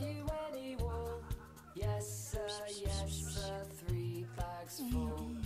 love you. Yes, sir, yes, sir, three bags full.